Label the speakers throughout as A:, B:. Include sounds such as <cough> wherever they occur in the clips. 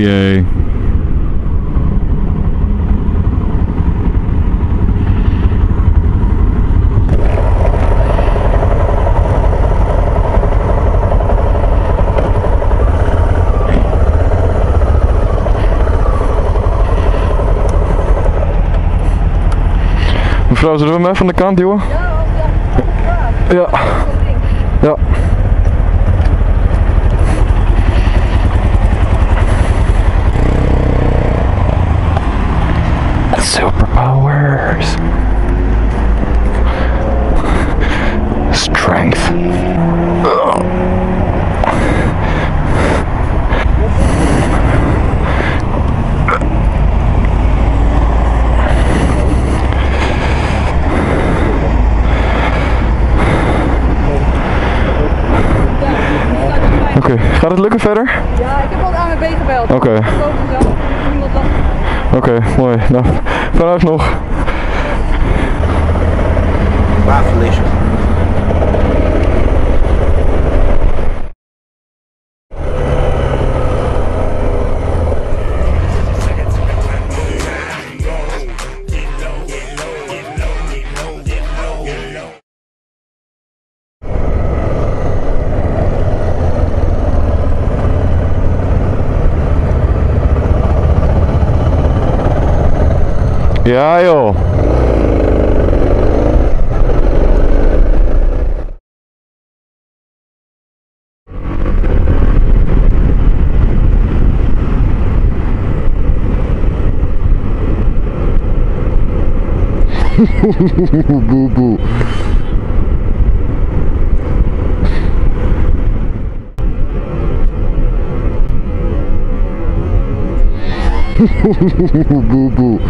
A: jee. Mevrouw, zullen we hem even aan de kant duwen? Ja. Ja. Superpowers. Strength. Oké, gaat het lukken verder?
B: Ja, ik heb al aan mijn gebeld.
A: Oké.
B: Ik
A: Oké, mooi. Nou, vanuit nog.
C: Wafellezer.
A: Jajo. Бу-бу. Бу-бу.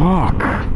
A: Fuck.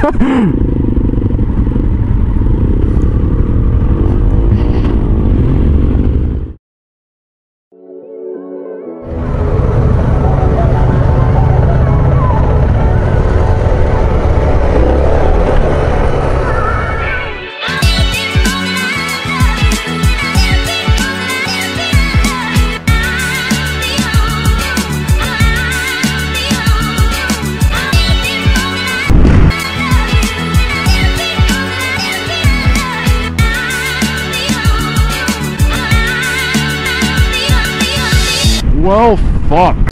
A: छः <laughs> Well, fuck.